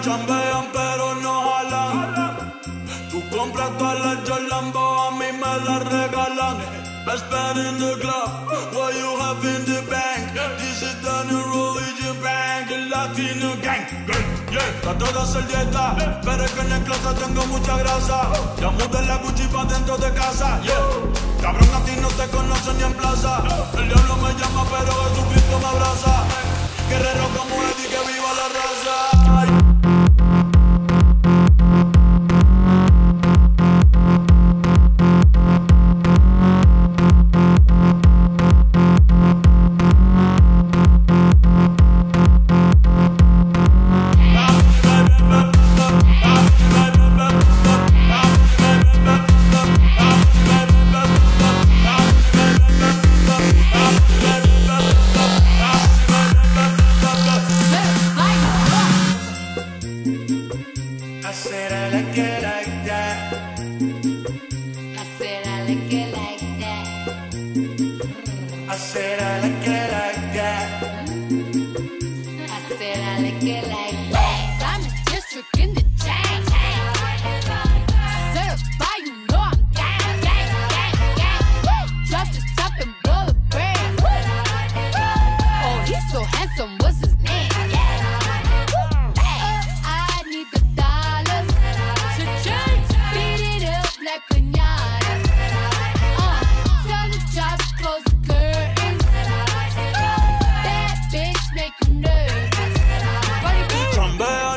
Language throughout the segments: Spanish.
Chambean, pero no jalan. Tú compras todas las Jolambo, a mí me las regalan. Best man in the club, what you have in the bank? This is the new religion bank, el latino gang. Trato de hacer dieta, pero es que en el closet tengo mucha grasa. Ya mudé la Gucci pa' dentro de casa. Yeah. Cabrón, a ti no te conocen ni en plaza.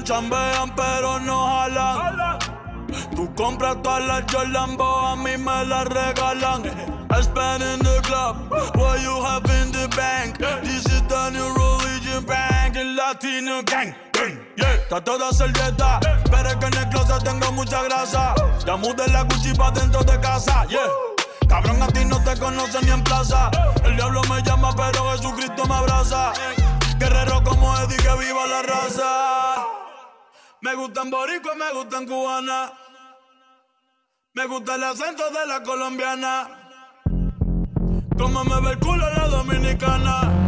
Chambean, pero no jalan. Tú compras todas las Jolambo, a mí me las regalan. I spend in the club, what you have in the bank. This is the new religion bank, el latino gang. Yeah. Trato de hacer dieta, pero es que en el closet tengo mucha grasa. Ya mudé la Gucci pa' dentro de casa, yeah. Cabrón, a ti no te conocen ni en plaza. El diablo me llama, pero Jesucristo me abraza. Guerrero como Eddie, que viva la raza. Me gustan boricua, me gustan cubana. Me gusta el acento de la colombiana. Como me ve el culo la dominicana.